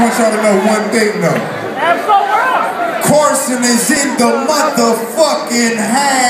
want y'all to know one thing though. Carson is in the motherfucking house.